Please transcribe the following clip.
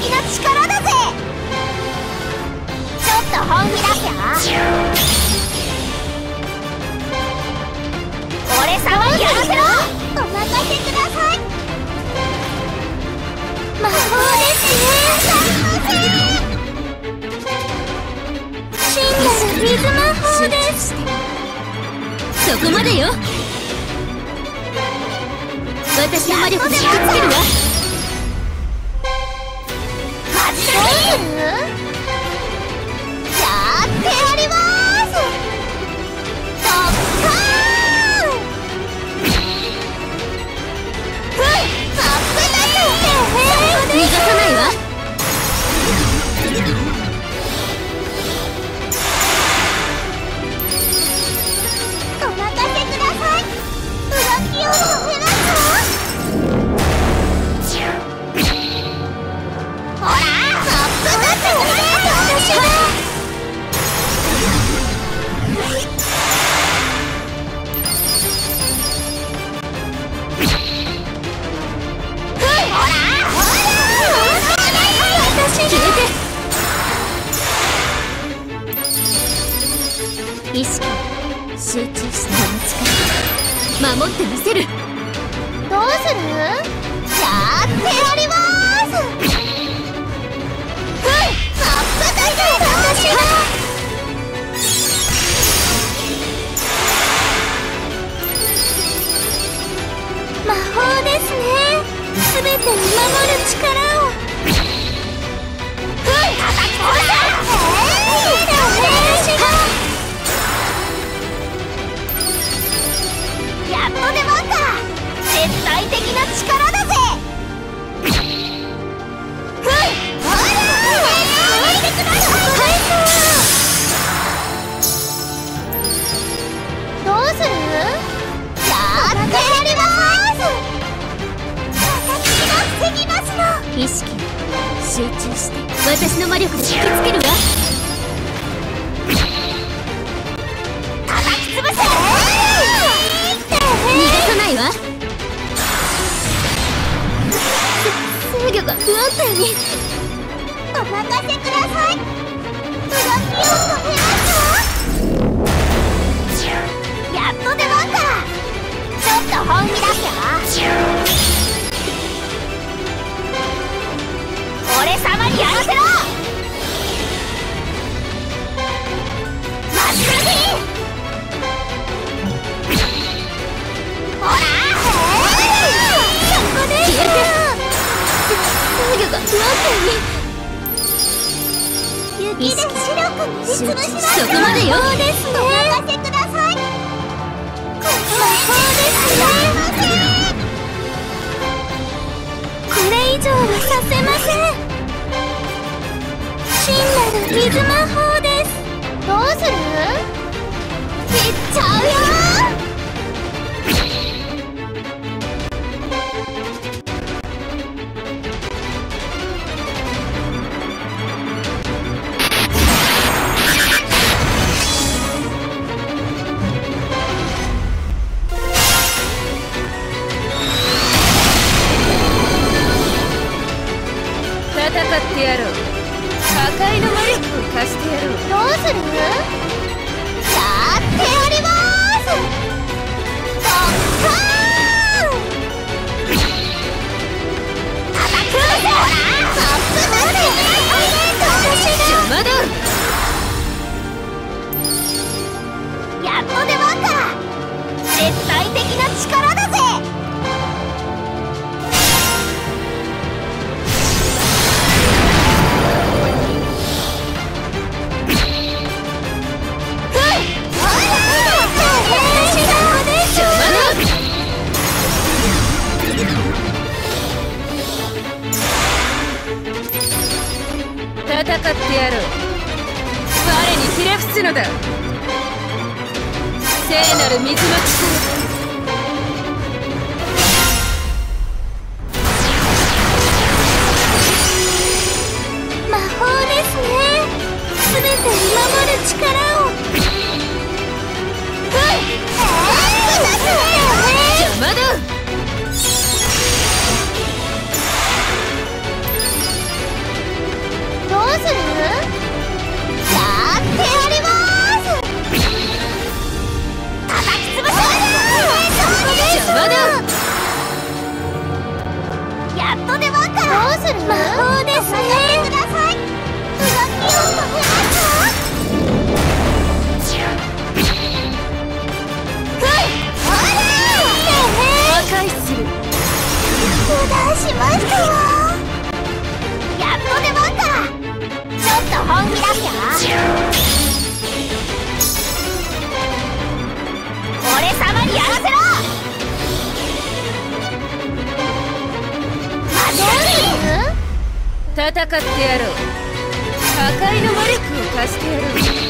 的な力だぜ。ちょっと本気出俺様をやらせろお任せください。魔法ですね。真なる水魔法です。そこまでよ。私の魔力っつけるわ。守ってみせる。どうする？やってやります！魔法ですね。すべてを守る私の魔力で引きつけるわ。叩き潰せ！逃がさないわ。制御が不安定に。お任せください。制御が不安雪で白く塗りつぶしますそこまでよ魔法ですねお任せください魔法ですねこれ以上はさせません真なる水魔法ですどうするいっちゃうよ戦ってやろう我にひれ伏すのだ。聖なる水の力。ましたわやっと出番かちょっと本気出すよ俺様にやらせろ戦ってやろう。破壊の魔力を貸してやろう。